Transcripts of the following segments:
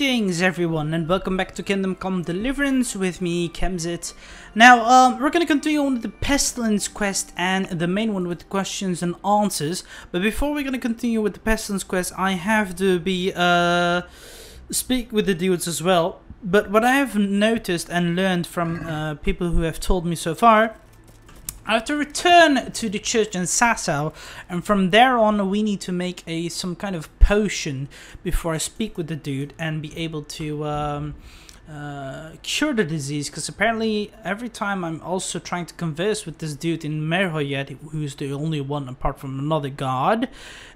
Greetings everyone and welcome back to Kingdom Come Deliverance with me, Kemsyt. Now, um, we're gonna continue on with the Pestilence quest and the main one with questions and answers. But before we're gonna continue with the Pestilence quest, I have to be, uh, speak with the dudes as well. But what I have noticed and learned from uh, people who have told me so far I have to return to the church in Sasau, and from there on we need to make a some kind of potion before I speak with the dude and be able to um, uh, cure the disease. Because apparently every time I'm also trying to converse with this dude in Merhojed, who's the only one apart from another god,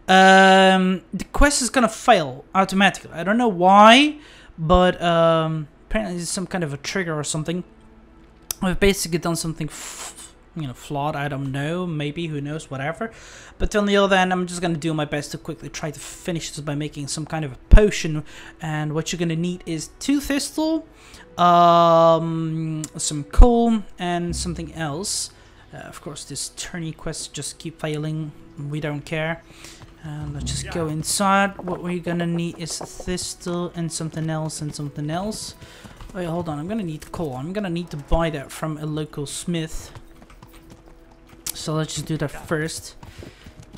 um, the quest is gonna fail automatically. I don't know why, but um, apparently it's some kind of a trigger or something. I've basically done something you know, flawed, I don't know, maybe, who knows, whatever. But on the other hand, I'm just going to do my best to quickly try to finish this by making some kind of a potion. And what you're going to need is two thistle, um, some coal, and something else. Uh, of course, this tourney quest just keep failing, we don't care. Uh, let's just go inside. What we're gonna need is thistle and something else and something else. Wait, hold on. I'm gonna need coal. I'm gonna need to buy that from a local smith. So let's just do that first.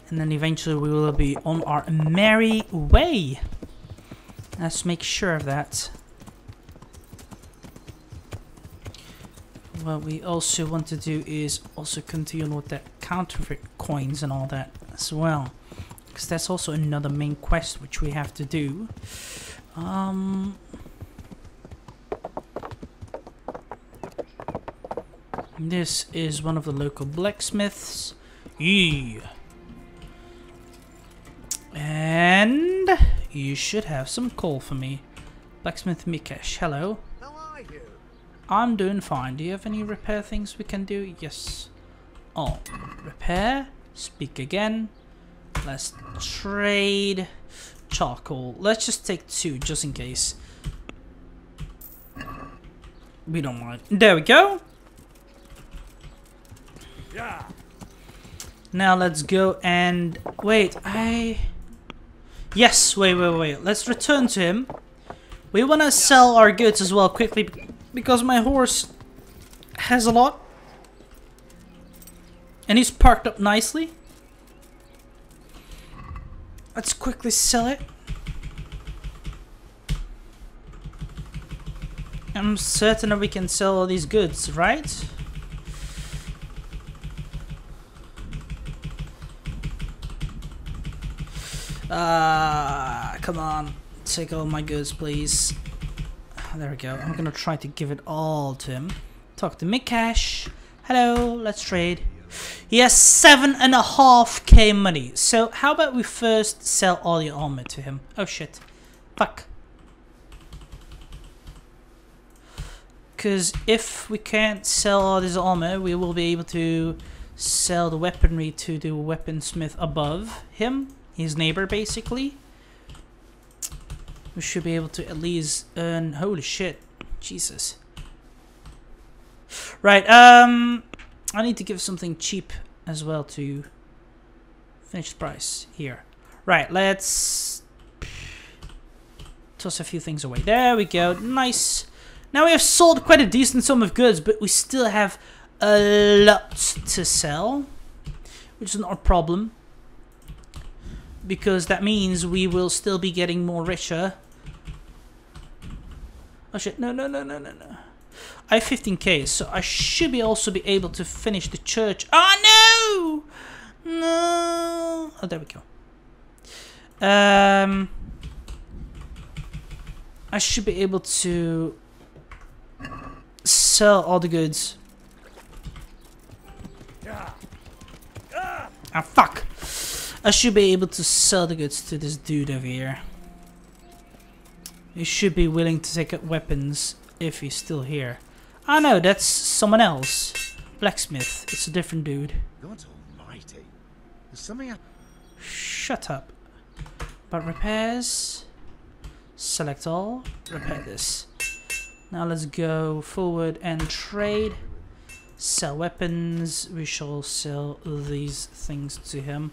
And then eventually we will be on our merry way. Let's make sure of that. What we also want to do is also continue with the counterfeit coins and all that as well. Because that's also another main quest which we have to do. Um, This is one of the local blacksmiths. Yeah. And you should have some coal for me. Blacksmith Mikesh, hello. How are you? I'm doing fine. Do you have any repair things we can do? Yes. Oh, repair. Speak again. Let's trade charcoal. Let's just take two, just in case. We don't mind. There we go. Now let's go and wait. I yes. Wait, wait, wait. Let's return to him. We want to sell our goods as well quickly because my horse has a lot and he's parked up nicely. Let's quickly sell it. I'm certain that we can sell all these goods, right? Ah, come on. Take all my goods, please. There we go. I'm gonna try to give it all to him. Talk to Mikesh. Hello, let's trade. He has seven and a half K money. So how about we first sell all the armor to him? Oh shit. Fuck. Because if we can't sell all this armor, we will be able to sell the weaponry to the weaponsmith above him his neighbor basically. We should be able to at least earn holy shit. Jesus. Right, um I need to give something cheap as well to finish the price here. Right, let's toss a few things away. There we go. Nice. Now we have sold quite a decent sum of goods, but we still have a lot to sell, which is not a problem because that means we will still be getting more richer. Oh shit, no, no, no, no, no, no. I have 15k, so I should be also be able to finish the church. Oh no! No! Oh, there we go. Um, I should be able to sell all the goods. Ah, fuck! I should be able to sell the goods to this dude over here. He should be willing to take up weapons if he's still here. Ah no, that's someone else. Blacksmith. It's a different dude. God almighty. There's something up. Shut up. But repairs. Select all. Repair this. Now let's go forward and trade. Sell weapons. We shall sell these things to him.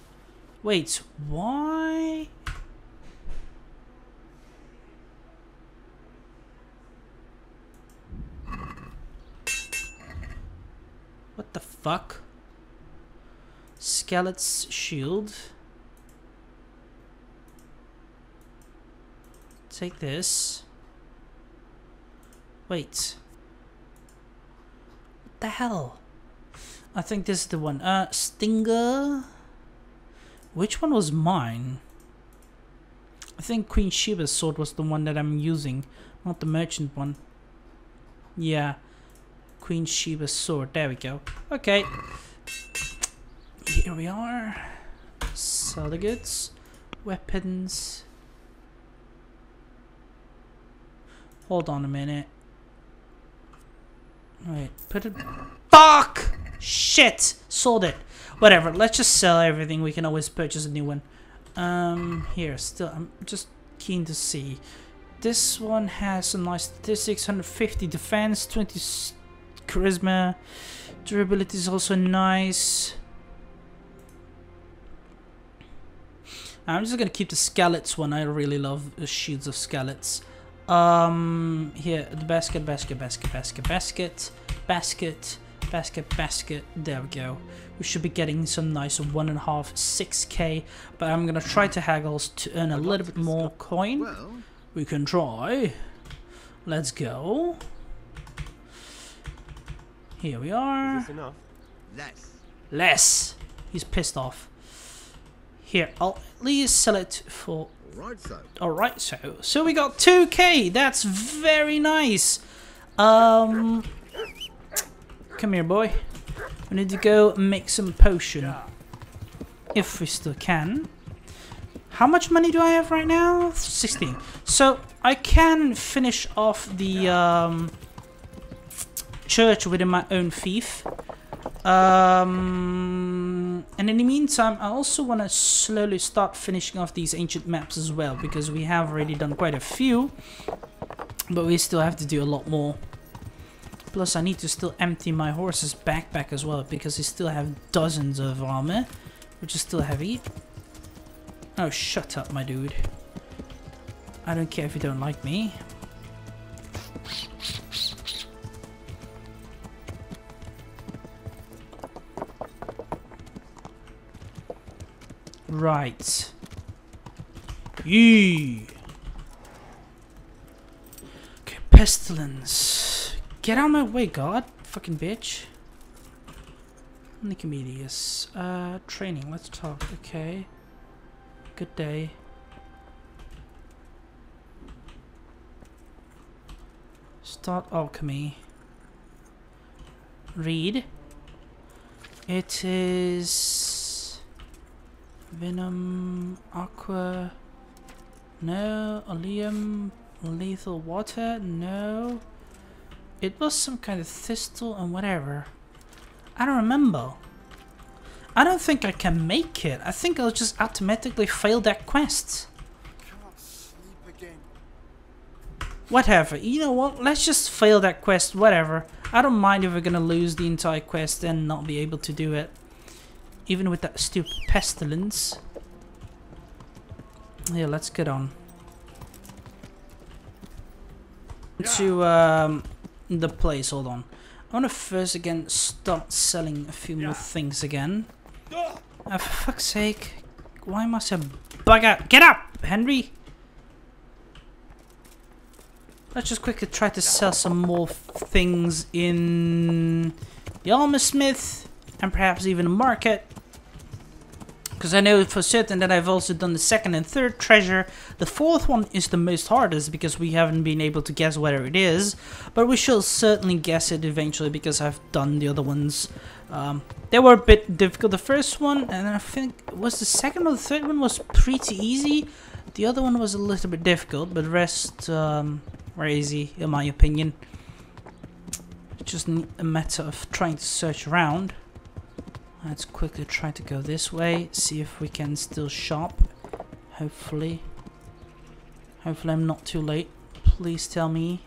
Wait, why? What the fuck? Skelet's shield. Take this. Wait. What the hell? I think this is the one. Uh, Stinger? Which one was mine? I think Queen Sheba's sword was the one that I'm using, not the merchant one. Yeah. Queen Sheba's sword. There we go. Okay. Here we are. Sell the goods. Weapons. Hold on a minute. Wait, put it. Shit! Sold it. Whatever, let's just sell everything. We can always purchase a new one. Um, here, still, I'm just keen to see. This one has some nice statistics 150 defense, 20 charisma. Durability is also nice. I'm just gonna keep the skeleton one. I really love the shields of skeletons. Um, here, the basket, basket, basket, basket, basket, basket, basket, basket. There we go. We should be getting some nice one and a half, six k. But I'm gonna try to haggle to earn a little bit more coin. Well, We can try. Let's go. Here we are. Enough? less. Less. He's pissed off. Here, I'll at least sell it for All right, so. Alright, so so we got 2k. That's very nice. Um Come here, boy. We need to go make some potion. If we still can. How much money do I have right now? 16. So I can finish off the um, church within my own fief. Um, and in the meantime, I also want to slowly start finishing off these ancient maps as well, because we have already done quite a few, but we still have to do a lot more. Plus, I need to still empty my horse's backpack as well, because he still have dozens of armor, which is still heavy. Oh, shut up, my dude. I don't care if you don't like me. Right. Yee. Okay, pestilence. Get out of my way, God. Fucking bitch. Nicomedes. Uh, training. Let's talk. Okay. Good day. Start alchemy. Read. It is venom, aqua. No, oleum, lethal water. No. It was some kind of thistle and whatever. I don't remember. I don't think I can make it. I think I'll just automatically fail that quest. Whatever. You know what? Let's just fail that quest. Whatever. I don't mind if we're gonna lose the entire quest and not be able to do it. Even with that stupid pestilence. Yeah, let's get on. To um, the place. Hold on. I want to first again start selling a few more things again. Oh, for fuck's sake. Why must I bug out? Get up, Henry! Let's just quickly try to sell some more things in the armor smith and perhaps even a market. Because I know for certain that I've also done the second and third treasure. The fourth one is the most hardest because we haven't been able to guess whether it is. But we shall certainly guess it eventually because I've done the other ones. Um, they were a bit difficult. The first one and I think was the second or the third one was pretty easy. The other one was a little bit difficult, but rest um, were easy in my opinion. It's just a matter of trying to search around. Let's quickly try to go this way, see if we can still shop. Hopefully. Hopefully I'm not too late. Please tell me.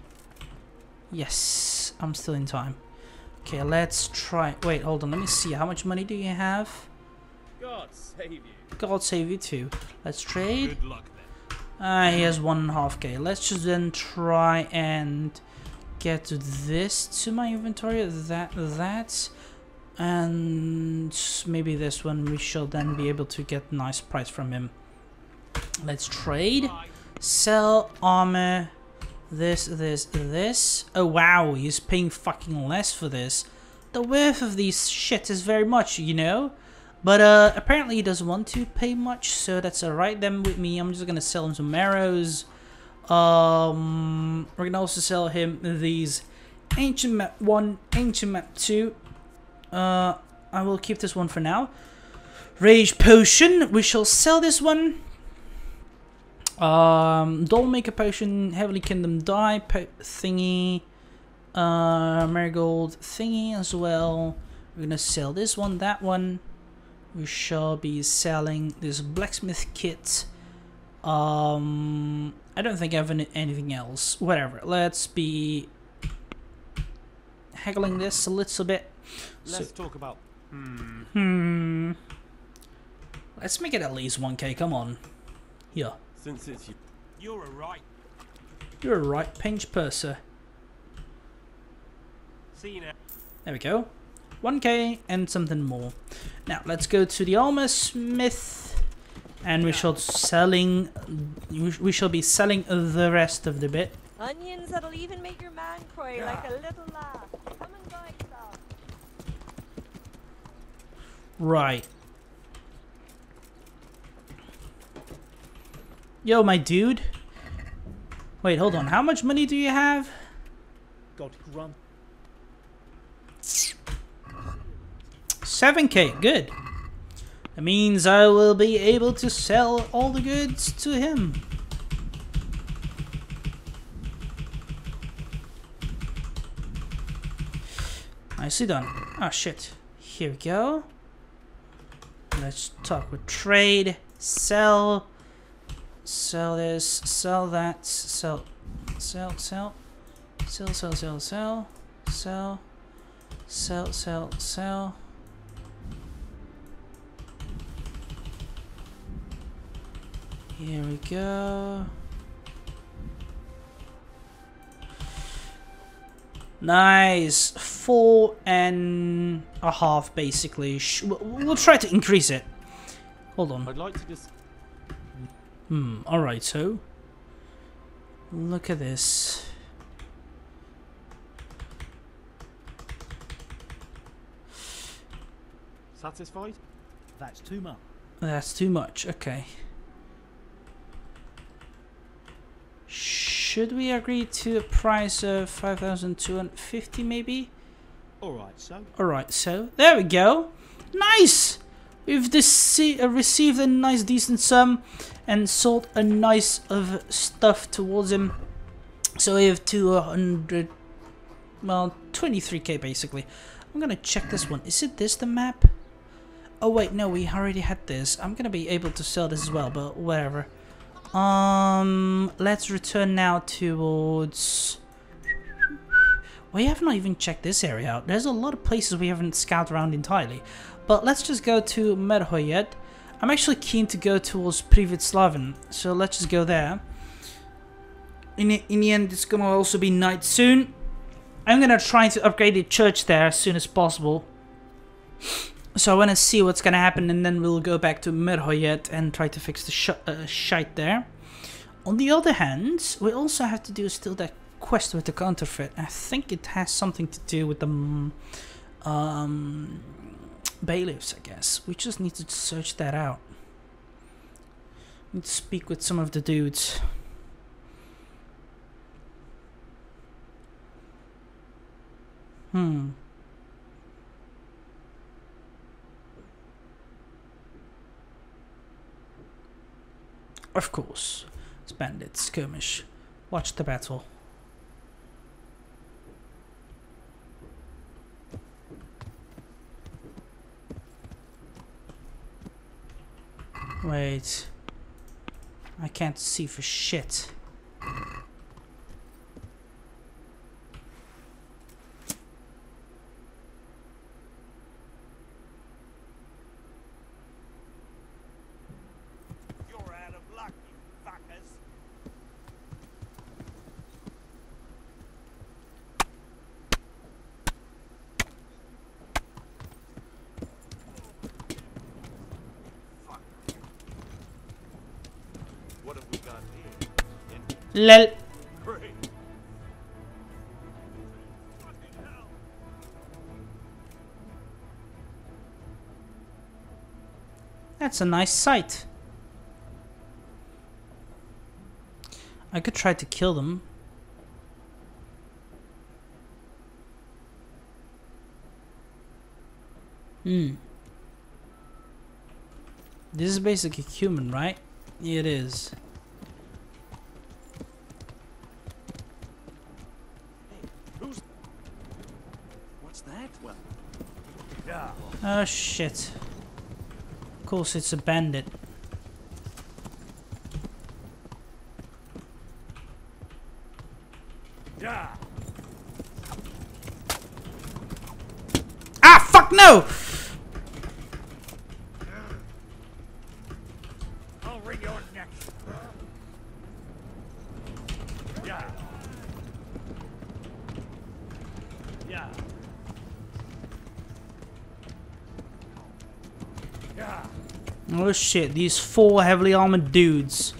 Yes, I'm still in time. Okay, let's try. Wait, hold on. Let me see. How much money do you have? God save you. God save you too. Let's trade. Good luck then. Ah, he has one and a half k. Let's just then try and get this to my inventory. That that And maybe this one we shall then be able to get nice price from him. Let's trade. Sell armor. This, this, this. Oh wow, he's paying fucking less for this. The worth of these shit is very much, you know? But uh, apparently he doesn't want to pay much, so that's alright then with me. I'm just gonna sell him some arrows. Um, we're gonna also sell him these ancient map 1, ancient map 2. Uh, I will keep this one for now. Rage potion, we shall sell this one. Um, Doll Maker Potion, Heavenly Kingdom Die thingy, uh, Marigold thingy as well. We're gonna sell this one, that one. We shall be selling this blacksmith kit. Um, I don't think I have any, anything else. Whatever. Let's be haggling this a little bit. Let's So- talk about. Hmm. Hmm. Let's make it at least 1k. Come on. Yeah. Since it's you. You're a right. You're a right pinch purser. See you now. There we go. 1k and something more. Now let's go to the armor smith, and we shall selling. We we shall be selling the rest of the bit. Onions that'll even make your man cry like a little laugh. Come and buy some. Right. Yo, my dude. Wait, hold on. How much money do you have? God grant. 7k. Good. That means I will be able to sell all the goods to him. Nicely done. Oh shit. Here we go. Let's talk with trade. Sell. Sell this. Sell that. Sell. Sell. Sell. Sell. Sell. Sell. Sell. Sell. Sell. Sell. Sell. Here we go. Nice. Four and a half, basically. We'll- We'll try to increase it. Hold on. I'd like to just. Hmm, alright, so. Look at this. Satisfied? That's too much. That's too much, okay. Should we agree to a price of 5,250 maybe? Alright, so. Alright, so there we go. Nice! We've uh, received a nice decent sum and sold a nice of stuff towards him. So we have 200, well, 23k basically. I'm gonna check this one. Is it this the map? Oh wait, no, we already had this. I'm gonna be able to sell this as well, but whatever. Um, let's return now towards... We have not even checked this area out. There's a lot of places we haven't scouted around entirely. But let's just go to Merhojed. I'm actually keen to go towards Privitslaven, so let's just go there. In in the end, it's gonna also be night soon. I'm gonna try to upgrade the church there as soon as possible. So I want to see what's gonna happen, and then we'll go back to Merhojed and try to fix the sh uh, shite there. On the other hand, we also have to do still that quest with the counterfeit. I think it has something to do with the um, bailiffs, I guess. We just need to search that out. Need to speak with some of the dudes. Hmm. Of course. It's bandits, skirmish. Watch the battle. Wait. I can't see for shit. You're out of luck, you fuckers. Lel. That's a nice sight. I could try to kill them. Hmm. This is basically human, right? It is. What's that? Well, Oh shit. Of course it's a bandit. yeah. Ah fuck no! Oh shit, these four heavily armored dudes.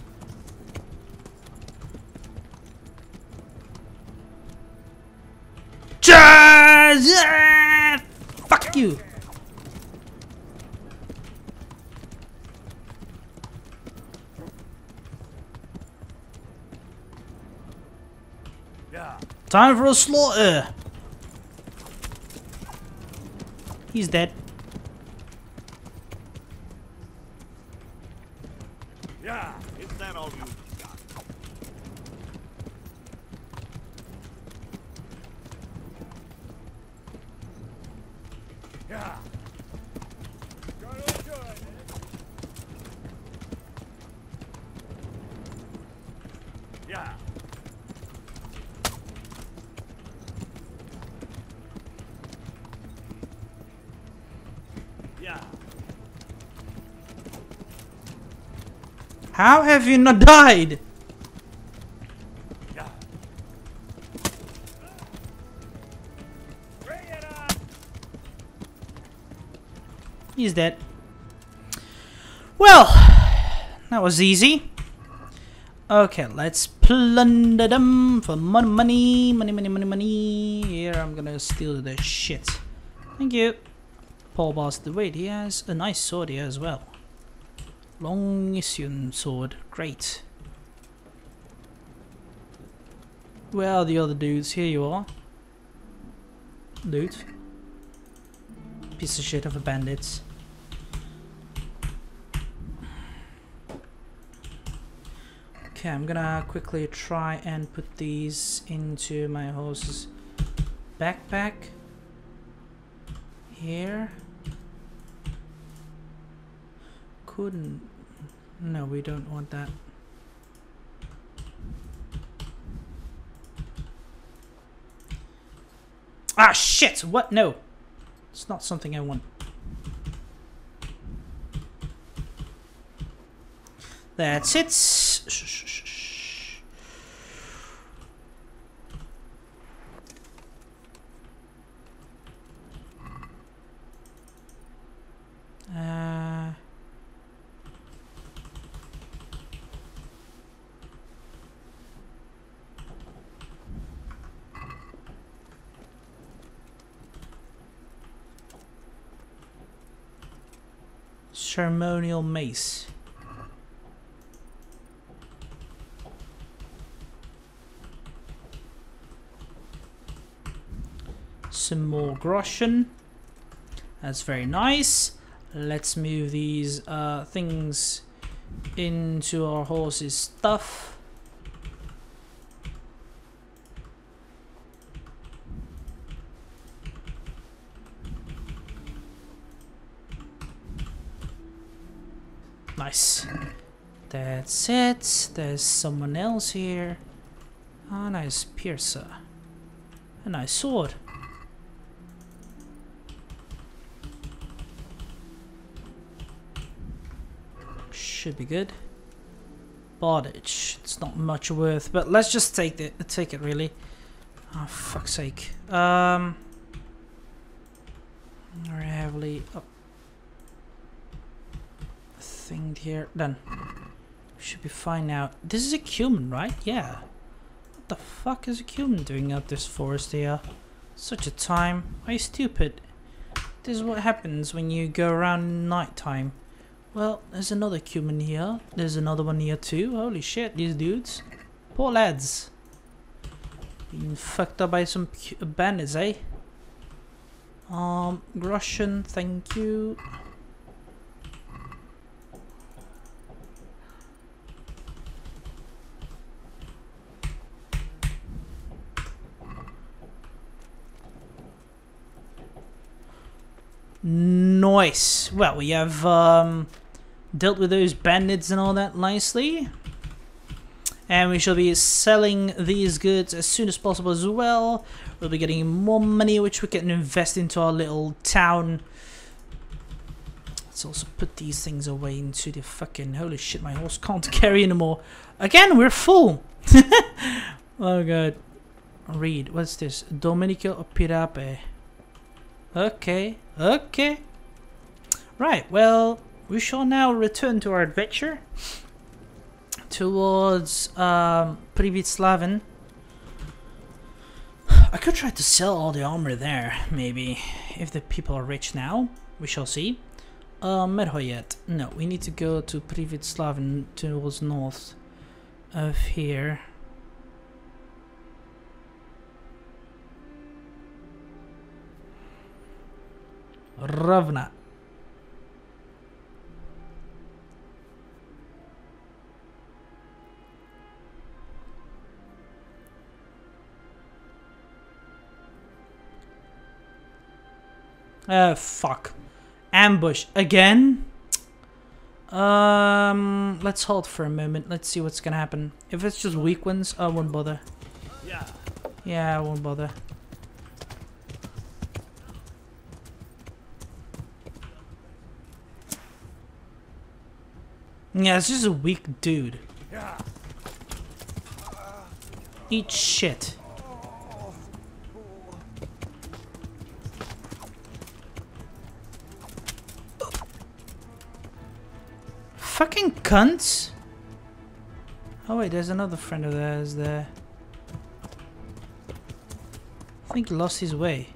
Charge! Ah! Fuck you! Yeah. Time for a slaughter! He's dead. Yeah. Is that all you got? Yeah. Yeah. Yeah. How have you not died? He's dead. Well, that was easy. Okay, let's plunder them for money, money, money, money, money. Here, I'm gonna steal the shit. Thank you. Paul Bastard. Wait, he has a nice sword here as well. Long Issun sword. Great. Where are the other dudes? Here you are. Dude. Piece of shit of a bandit. Okay, I'm gonna quickly try and put these into my horse's backpack. Here. Couldn't. No, we don't want that. Ah, shit! What? No. It's not something I want. That's it. Ceremonial mace. Some more groschen. That's very nice. Let's move these uh, things into our horse's stuff. Nice. It. There's someone else here. A nice piercer. A nice sword. Should be good. Bondage. It's not much worth, but let's just take it. Take it really. Oh fuck's sake. Um. Very heavily up. Thing here. Done. Should be fine now. This is a human, right? Yeah. What the fuck is a human doing out this forest here? Such a time. Are you stupid? This is what happens when you go around night time. Well, there's another human here. There's another one here too. Holy shit, these dudes. Poor lads. Being fucked up by some bandits, eh? Um, groschen, thank you. Nice. Well, we have um, dealt with those bandits and all that nicely. And we shall be selling these goods as soon as possible as well. We'll be getting more money which we can invest into our little town. Let's also put these things away into the fucking... Holy shit, my horse can't carry anymore. Again, we're full. oh god. Read, what's this? Domenico Pirape. Okay, okay. Right, well, we shall now return to our adventure towards um, Privyslaven. I could try to sell all the armor there, maybe, if the people are rich now. We shall see. Uh, Medhoyet. No, we need to go to Privyslaven towards north of here. Ravna. Uh, fuck. Ambush again? Um, let's hold for a moment. Let's see what's gonna happen. If it's just weak ones, I won't bother. Yeah. Yeah, I won't bother. Yeah, it's just a weak dude. Eat shit. Fucking cunts! Oh wait, there's another friend of theirs there. I think he lost his way.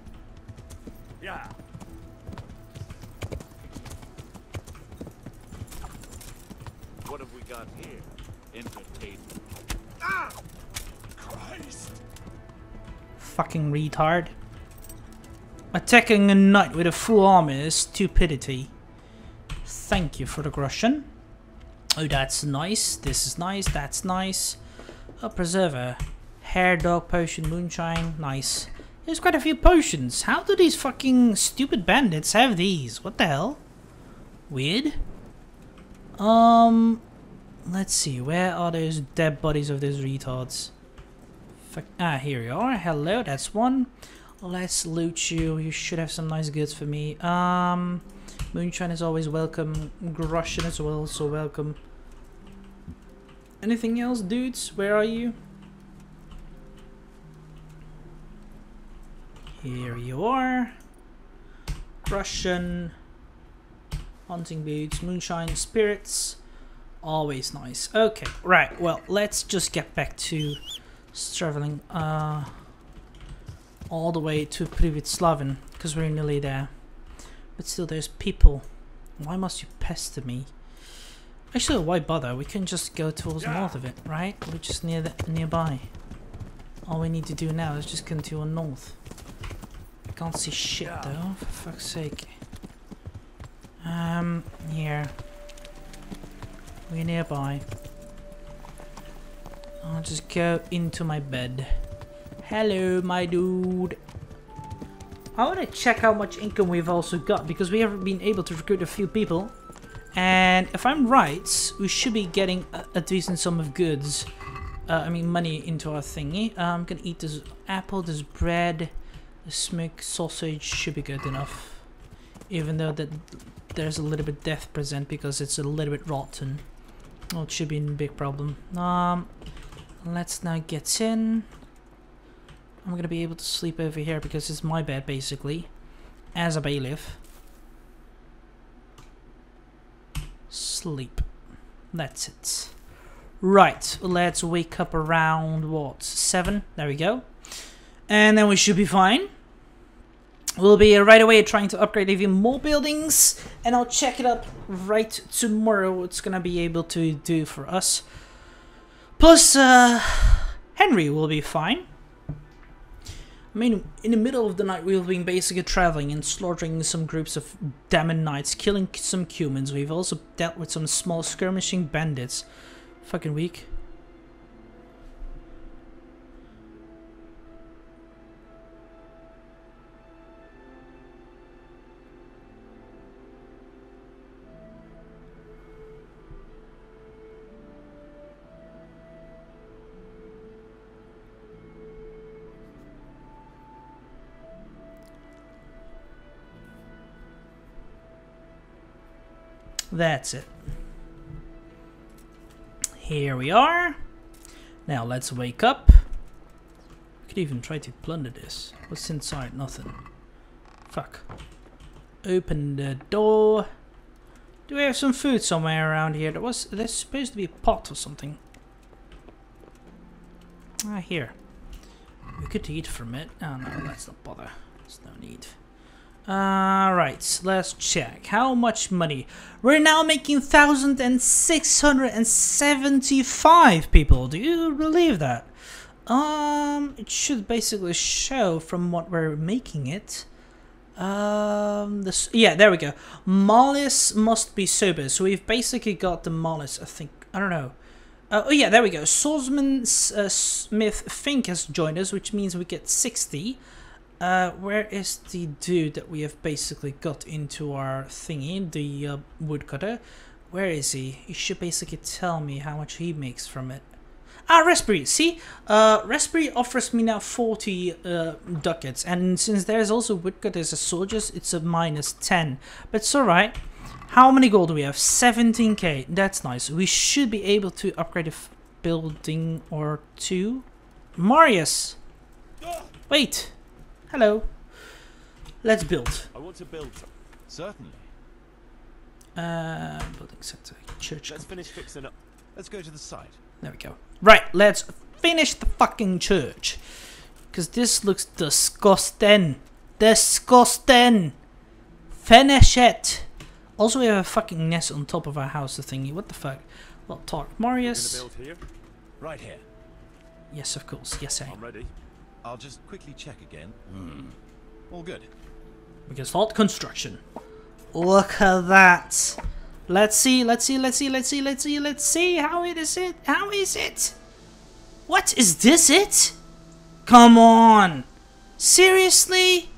Retard. Attacking a knight with a full armor is stupidity. Thank you for the groschen. Oh, that's nice. This is nice. That's nice. A preserver. Hair dog potion moonshine. Nice. There's quite a few potions. How do these fucking stupid bandits have these? What the hell? Weird. Um, let's see. Where are those dead bodies of those retards? Ah, here you are. Hello, that's one. Let's loot you. You should have some nice goods for me. Um, moonshine is always welcome. groschen well, so welcome. Anything else, dudes? Where are you? Here you are. groschen. Hunting boots, moonshine, spirits. Always nice. Okay, right. Well, let's just get back to traveling uh, all the way to Privyslaven because we're nearly there. But still, there's people. Why must you pester me? Actually, why bother? We can just go towards north of it, right? We're just near the, nearby. All we need to do now is just continue north. Can't see shit though, for fuck's sake. Um, here. We're nearby. I'll just go into my bed. Hello, my dude. I want to check how much income we've also got because we have been able to recruit a few people. And if I'm right, we should be getting a, a decent sum of goods. Uh, I mean, money into our thingy. Uh, I'm gonna eat this apple, this bread, the smoked sausage should be good enough. Even though that there's a little bit death present because it's a little bit rotten. Well, it should be a big problem. Um, let's now get in. I'm gonna be able to sleep over here because it's my bed basically, as a bailiff. Sleep. That's it. Right, let's wake up around what seven? There we go, and then we should be fine. We'll be right away trying to upgrade even more buildings, and I'll check it up right tomorrow. What's gonna be able to do for us. Plus, uh, Henry will be fine. I mean, in the middle of the night, we've been basically traveling and slaughtering some groups of demon knights, killing some humans. We've also dealt with some small skirmishing bandits. Fucking weak. That's it. Here we are. Now let's wake up. We could even try to plunder this. What's inside? Nothing. Fuck. Open the door. Do we have some food somewhere around here? There was there's supposed to be a pot or something. Ah, here. We could eat from it. Oh no, let's not bother. There's no need. Alright, let's check. How much money? We're now making 1,675 people. Do you believe that? Um, it should basically show from what we're making it. Um, this, yeah, there we go. Mollis must be sober. So we've basically got the Mollis, I think. I don't know. Uh, oh yeah, there we go. Swordsman uh, Smith Fink has joined us, which means we get 60. Uh, where is the dude that we have basically got into our thingy, the uh, woodcutter? Where is he? He should basically tell me how much he makes from it. Ah, Raspberry, see? Uh, Raspberry offers me now 40 uh, ducats, and since there's also woodcutters as soldiers, it's a minus 10. But it's alright. How many gold do we have? 17k, that's nice. We should be able to upgrade a building or two. Marius! Wait! Hello. Let's build. I want to build. Certainly. Uh, building center, church. Let's finish fixing up. Let's go to the site. There we go. Right, let's finish the fucking church. Because this looks disgusting. Disgusting. Finish it. Also, we have a fucking nest on top of our house, the thingy. What the fuck? Well, talk. Marius. Build here? Right here. Yes, of course. Yes, I. I'm ready. I'll just quickly check again. Hmm. All good. We can start construction. Look at that. Let's see, let's see, let's see, let's see, let's see, let's see. How it is it? How is it? What? Is this it? Come on. Seriously?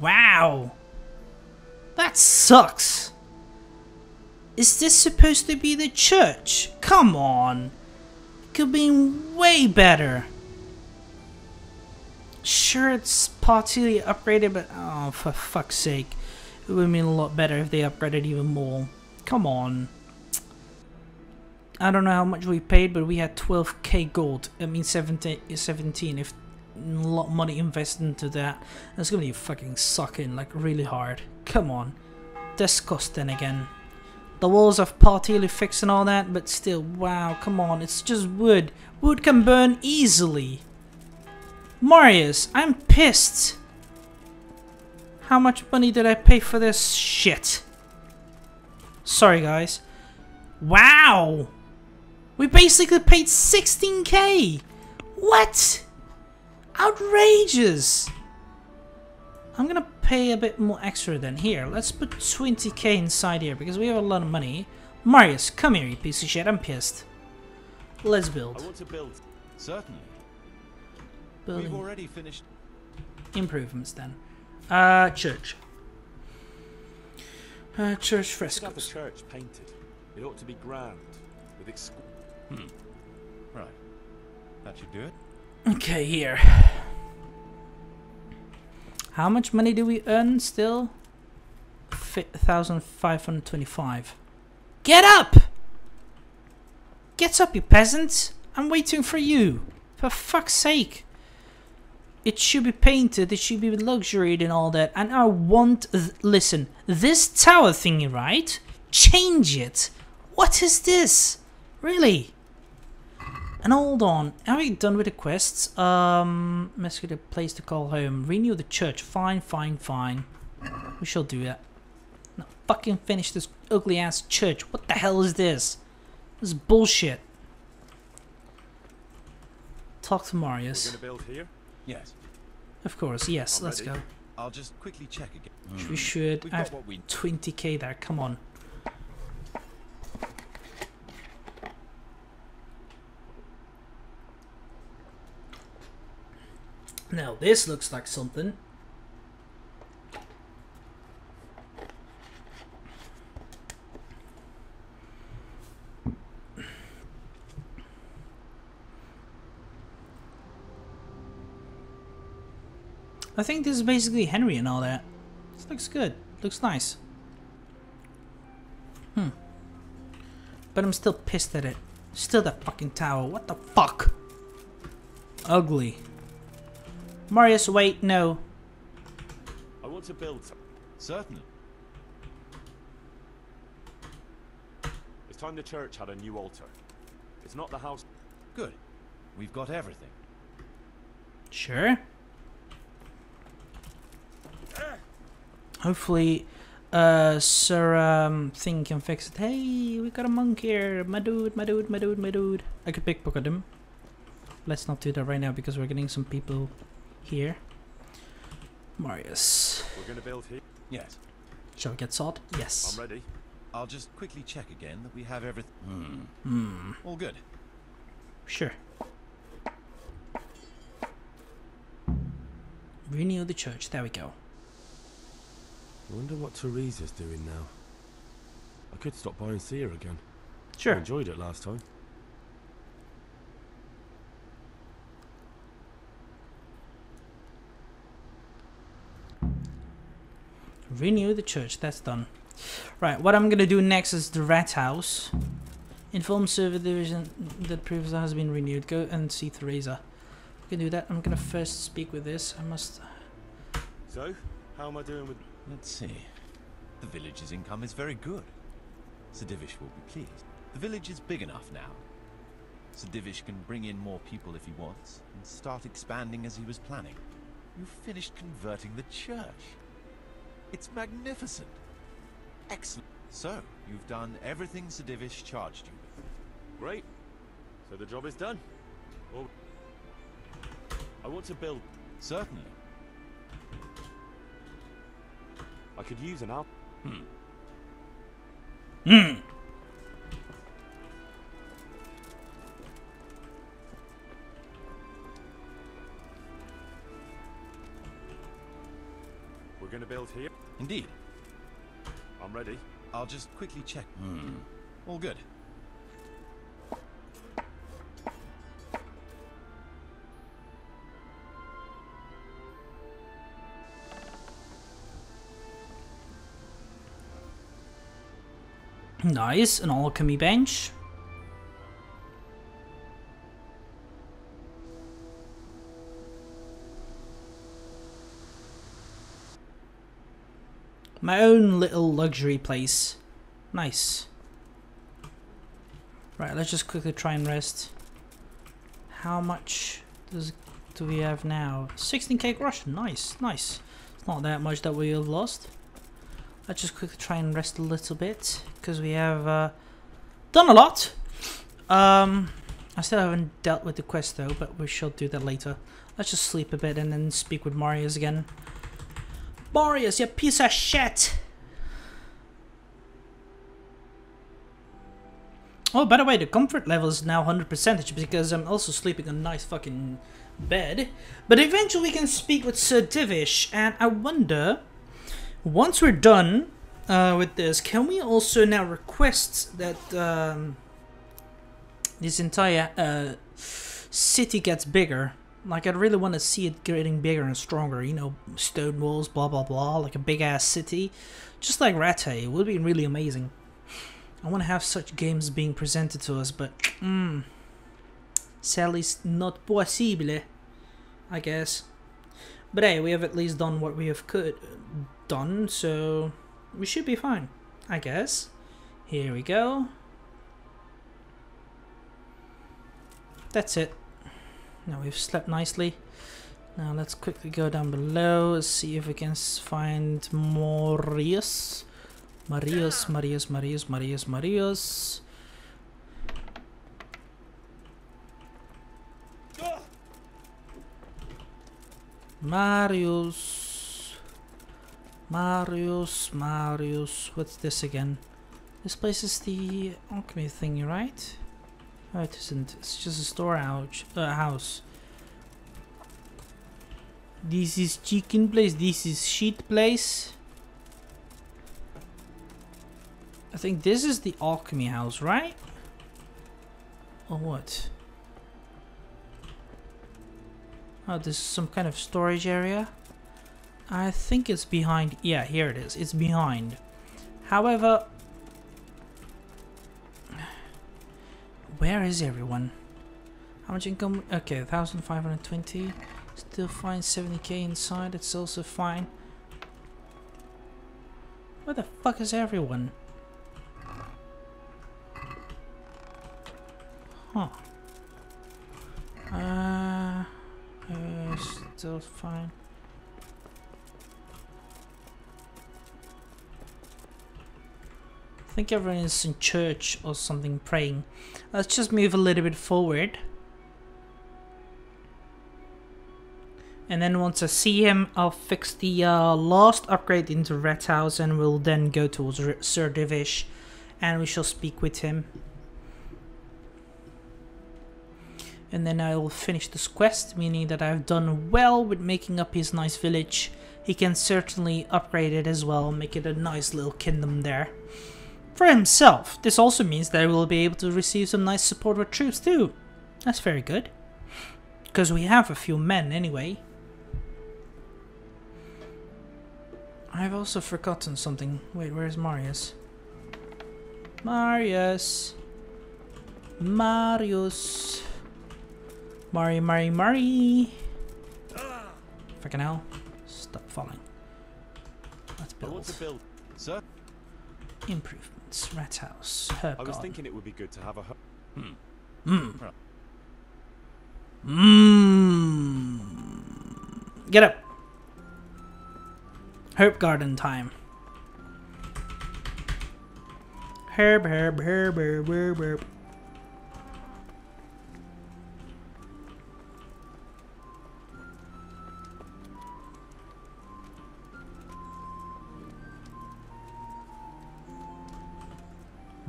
Wow. That sucks. Is this supposed to be the church? Come on. It could be way better. Sure, it's partially upgraded, but oh, for fuck's sake. It would have been a lot better if they upgraded even more. Come on. I don't know how much we paid, but we had 12k gold. I mean 17, 17 if a lot of money invested into that. It's gonna be fucking sucking like really hard. Come on. Disgusting again. The walls are partially fixed and all that, but still, wow, come on, it's just wood. Wood can burn easily. Marius, I'm pissed. How much money did I pay for this shit? Sorry, guys. Wow! We basically paid 16k! What? Outrageous! I'm gonna pay a bit more extra than here. Let's put 20k inside here because we have a lot of money. Marius, come here, you piece of shit. I'm pissed. Let's build. I want to build. Certainly. Building. We've already finished. improvements then. Uh, church. Uh, church Should have the church painted. It ought to be grand, with exqu- Hmm. Right. That should do it. Okay, here. How much money do we earn still? Fi- 1,525. Get up! Get up, you peasants! I'm waiting for you. For fuck's sake. It should be painted, it should be luxuried and all that. And I want... listen, this tower thingy, right? Change it. What is this? Really? And hold on, are we done with the quests? Um, let's get a place to call home. Renew the church. Fine, fine, fine. We shall do that. Now fucking finish this ugly ass church. What the hell is this? This is bullshit. Talk to We're Marius. gonna build here? Yes. Of course, yes, I'm let's ready. go. I'll just quickly check again. We should. We've have we 20k there, come on. Now this looks like something. I think this is basically Henry and all that. This looks good. Looks nice. Hmm. But I'm still pissed at it. Still that fucking tower. What the fuck? Ugly. Marius, wait, no. I want to build some. certainly. It's time the church had a new altar. It's not the house. Good. We've got everything. Sure. Hopefully, uh, Sir um, Thing can fix it. Hey, we got a monk here. My dude, my dude, my dude, my dude. I could pickpocket him. Let's not do that right now because we're getting some people here. Marius. We're gonna build here. Yes. Shall we get salt? Yes. I'm ready. I'll just quickly check again that we have everything. Hmm. Hmm. All good. Sure. Renew the church. There we go. I wonder what Theresa's doing now. I could stop by and see her again. Sure. I Sure. enjoyed it last time. Renew the church. That's done. Right. What I'm gonna do next is the rat house. Inform server division that previous has been renewed. Go and see Theresa. We can do that. I'm gonna first speak with this. I must. So, how am I doing with? Let's see. The village's income is very good. Sir Divish will be pleased. The village is big enough now. Sir Divish can bring in more people if he wants and start expanding as he was planning. You've finished converting the church. It's magnificent. Excellent. So, you've done everything Sir Divish charged you with. Great. So the job is done. Well, I want to build. Certainly. I could use an out. Hmm. We're gonna build here. Indeed. I'm ready. I'll just quickly check. Hmm. All good. Nice. An alchemy bench. My own little luxury place. Nice. Right, let's just quickly try and rest. How much does do we have now? 16k grosh. Nice, nice. It's not that much that we have lost. Let's just quickly try and rest a little bit because we have uh, done a lot. Um, I still haven't dealt with the quest though, but we shall do that later. Let's just sleep a bit and then speak with Marius again. Marius, you piece of shit! Oh, by the way, the comfort level is now 100% because I'm also sleeping on a nice fucking bed. But eventually we can speak with Sir Divish, and I wonder, once we're done uh, with this, can we also now request that um, this entire uh, city gets bigger? Like, I really want to see it getting bigger and stronger, you know, stone walls, blah blah blah, like a big ass city. Just like Rattay, it would be really amazing. I want to have such games being presented to us, but mm, sadly, not possible. I guess. But hey, we have at least done what we have could done, so we should be fine. I guess. Here we go. that's it. Now we've slept nicely. Now let's quickly go down below, and see if we can find ah. Marius. Marius, Marius, Marius, ah. Marius, Marius. Marius. Marius, Marius. What's this again? This place is the alchemy thingy, right? Oh, it isn't. It's just a storehouse. Uh, house. This is chicken place. This is shit place. I think this is the alchemy house, right? Or what? Oh, this is some kind of storage area. I think it's behind. Yeah, here it is. It's behind. However, where is everyone? How much income? Okay, 1520. Still fine. 70k inside. It's also fine. Where the fuck is everyone? Huh. Uh, uh, still fine. Think everyone is in church or something praying. Let's just move a little bit forward. And then once I see him, I'll fix the uh, last upgrade into Red House and we'll then go towards R- Sir Divish and we shall speak with him. And then I'll finish this quest, meaning that I've done well with making up his nice village. He can certainly upgrade it as well, make it a nice little kingdom there. For himself, this also means that I will be able to receive some nice support with troops too. That's very good. Because we have a few men anyway. I've also forgotten something. Wait, where's Marius? Marius. Marius. Mari, Mari, Mari. Fucking hell. Stop falling. Let's build. I want build. to build. Sir, Improvements. Rat house. Herb I was garden. thinking it would be good to have a. hu- Mmm. Right. Mmm. Hmm. Get up. Herb garden time. Herb, herb, herb, herb, herb, herb.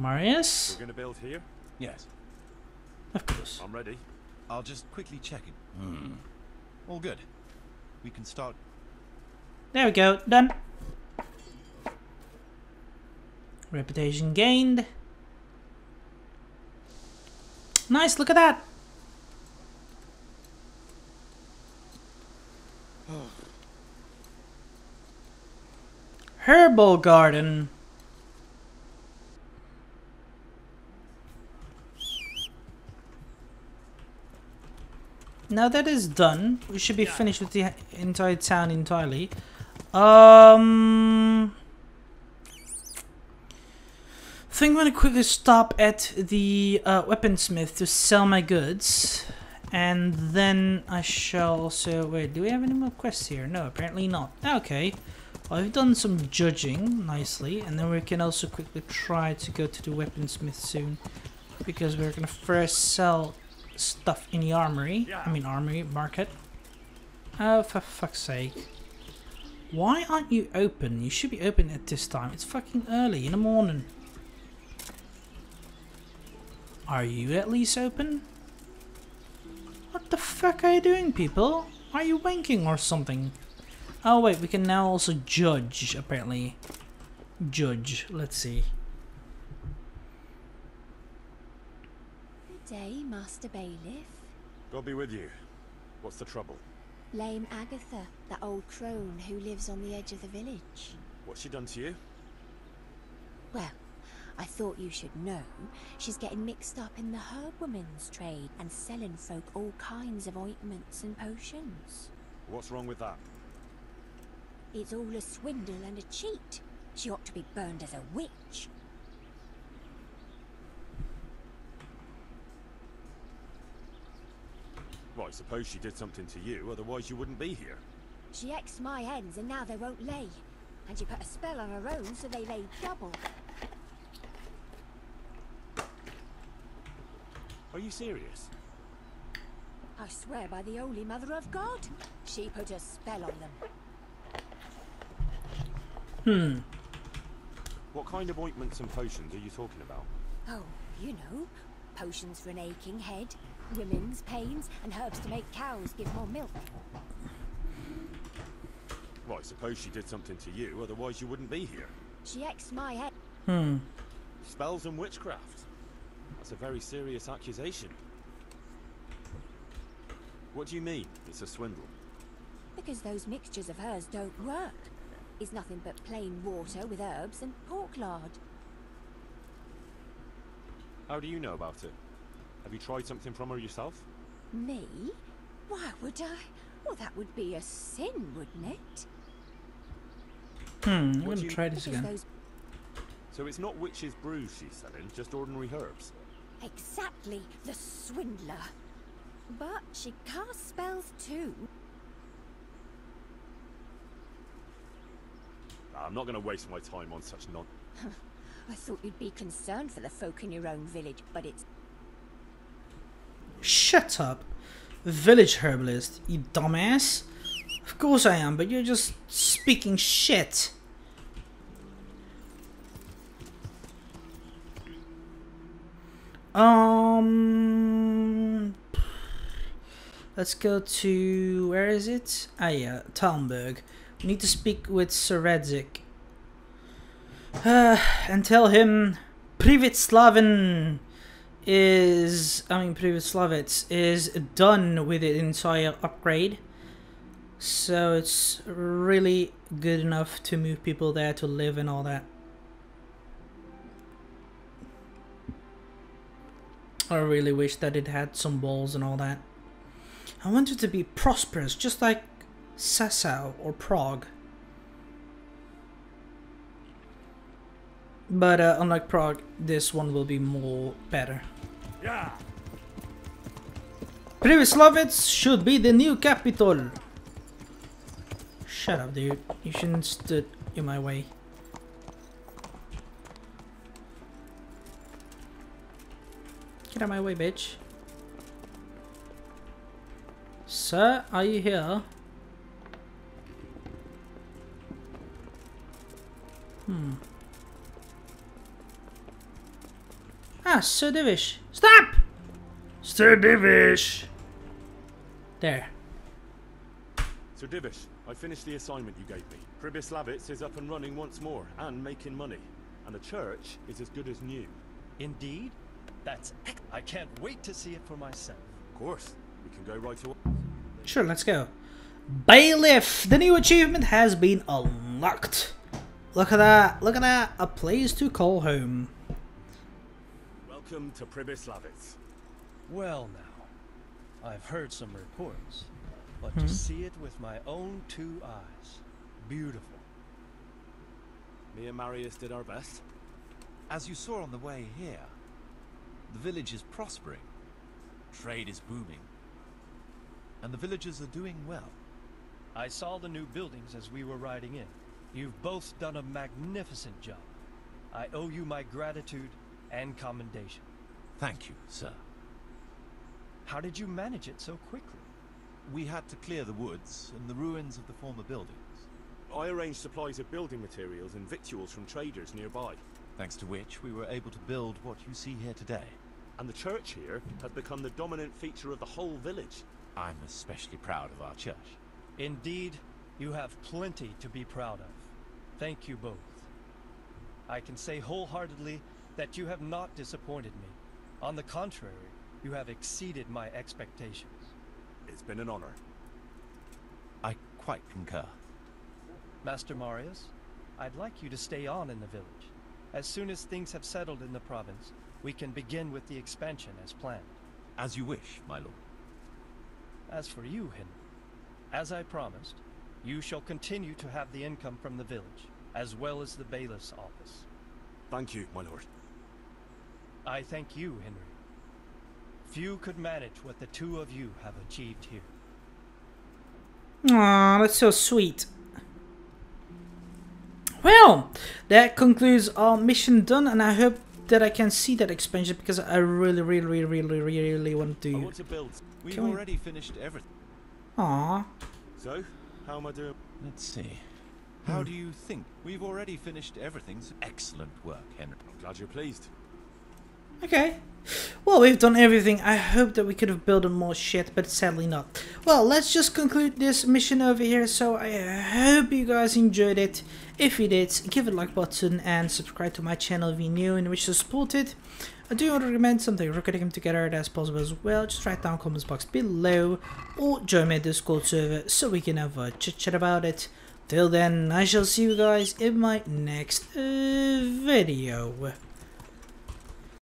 Marius? We're going to build here. yes. Of course. I'm ready. I'll just quickly check it. Hmm. All good. We can start. There we go, done. Reputation gained. Nice, look at that. Herbal garden. Now that is done, we should be finished with the entire town entirely. Um, I think I'm gonna quickly stop at the uh, weaponsmith to sell my goods, and then I shall also wait. Do we have any more quests here? No, apparently not. Okay, well, I've done some judging nicely, and then we can also quickly try to go to the weaponsmith soon, because we're gonna first sell stuff in the armory. I mean armory market. Oh, for fuck's sake. Why aren't you open? You should be open at this time. It's fucking early in the morning. Are you at least open? What the fuck are you doing, people? Are you wanking or something? Oh wait, we can now also judge, apparently. Judge, let's see. Day, Master Bailiff. God be with you. What's the trouble? Lame Agatha, that old crone who lives on the edge of the village. What's she done to you? Well, I thought you should know. She's getting mixed up in the herbwoman's trade and selling folk all kinds of ointments and potions. What's wrong with that? It's all a swindle and a cheat. She ought to be burned as a witch. Well, I suppose she did something to you, otherwise you wouldn't be here. She exed my hens and now they won't lay. And she put a spell on her own so they lay double. Are you serious? I swear by the Holy Mother of God, she put a spell on them. Hmm. What kind of ointments and potions are you talking about? Oh, you know, potions for an aching head, women's pains, and herbs to make cows give more milk. Well, I suppose she did something to you, otherwise you wouldn't be here. She exed my head. Hmm. Spells and witchcraft. That's a very serious accusation. What do you mean, it's a swindle? Because those mixtures of hers don't work. It's nothing but plain water with herbs and pork lard. How do you know about it? Have you tried something from her yourself? Me? Why would I? Well, that would be a sin, wouldn't it? Hmm. I'm What gonna you- try this again. those So it's not witch's brew she's selling, just ordinary herbs. exactly the swindler. But she casts spells too. I'm not going to waste my time on such non. I thought you'd be concerned for the folk in your own village, but it's Shut up. Village herbalist, you dumbass. Of course I am, but you're just speaking shit. Um, let's go to where is it? Ah, yeah, Talmberg. We need to speak with Sir Radzig. Uh, and tell him Privet Slavin is I mean Privoslavets is done with the entire upgrade. So it's really good enough to move people there to live and all that. I really wish that it had some balls and all that. I want it to be prosperous, just like Sasau or Prague. But uh, unlike Prague, this one will be more better. Yeah. Privoslavets should be the new capital. Shut up, dude. You shouldn't stood in my way. Get out of my way, bitch. Sir, are you here? Hmm. Ah, Sir Divish. Stop! Sir Divish! There. Sir Divish, I finished the assignment you gave me. Pribyslavitz is up and running once more, and making money. And the church is as good as new. Indeed? That's ex- I can't wait to see it for myself. Of course, we can go right away. Sure, let's go. Bailiff! The new achievement has been unlocked. Look at that, look at that. A place to call home. Welcome to Pribyslavitz. Well now, I've heard some reports, but to hmm? see it with my own two eyes, beautiful. Me and Marius did our best. As you saw on the way here, the village is prospering. Trade is booming. And the villagers are doing well. I saw the new buildings as we were riding in. You've both done a magnificent job. I owe you my gratitude and commendation. Thank you, sir. How did you manage it so quickly? We had to clear the woods and the ruins of the former buildings, I arranged supplies of building materials and victuals from traders nearby. thanks to which we were able to build what you see here today. And the church here has become the dominant feature of the whole village. I'm especially proud of our church. Indeed, you have plenty to be proud of. Thank you both. I can say wholeheartedly that you have not disappointed me. On the contrary, you have exceeded my expectations. It's been an honor. I quite concur. Master Marius, I'd like you to stay on in the village. As soon as things have settled in the province, we can begin with the expansion as planned. As you wish, my lord. As for you, Henry, as I promised, you shall continue to have the income from the village, as well as the bailiff's office. Thank you, my lord. I thank you, Henry. Few could manage what the two of you have achieved here. Aw, that's so sweet. Well, that concludes our mission done, and I hope that I can see that expansion because I really, really, really, really, really, really want I to. want to build. We've Can we- already finished everything. Aw. So, how am I doing? Let's see. How Hmm. do you think? We've already finished everything. Excellent work, Henry. I'm glad you're pleased. Okay. Well, we've done everything. I hope that we could have built more shit, but sadly not. Well, let's just conclude this mission over here. So I hope you guys enjoyed it. If you did, give it a like button and subscribe to my channel if you're new and wish to support it. I do want to recommend something recording together as possible as well. Just write down comments box below or join my Discord server so we can have a chit chat about it. Till then, I shall see you guys in my next uh, video.